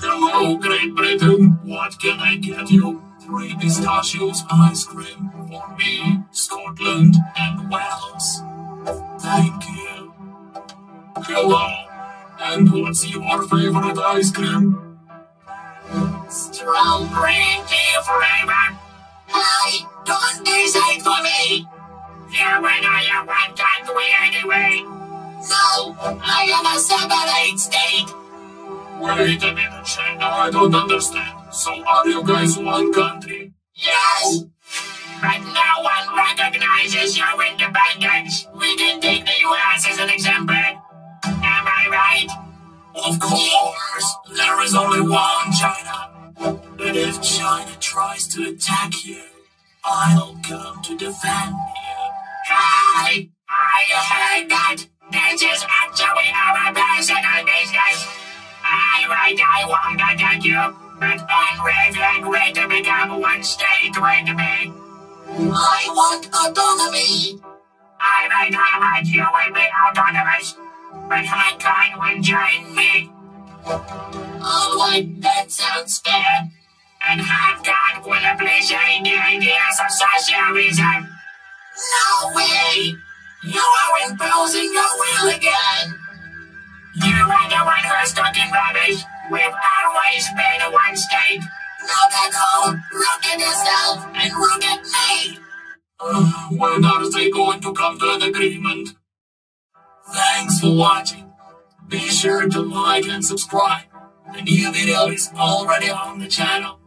Hello, Great Britain. What can I get you? Three pistachios ice cream for me, Scotland, and Wales. Thank you. Hello. And what's your favorite ice cream? Strawberry tea flavor. Hey, don't decide for me. Yeah, when I one country anyway. No, I am a separate state. Wait a minute, China, I don't understand. So are you guys one country? Yes, But no one recognizes your independence. We can take the US as an example. Am I right? Of course, there is only one China. And if China tries to attack you, I'll come to defend you. Hi, I heard that. This is actually I right, I won't attack you, but I'm ready to become one state with me. I want autonomy. I might not want you will be autonomous, but Kong will join me, Alright, that sounds fair. and Hong Kong will appreciate the ideas of socialism. No way. You are imposing your will again. You are the one who's talking rubbish. We've always been a one state. Look at all. Look at yourself and look at me. Uh, when are they going to come to an agreement? Thanks for watching. Be sure to like and subscribe. The new video is already on the channel.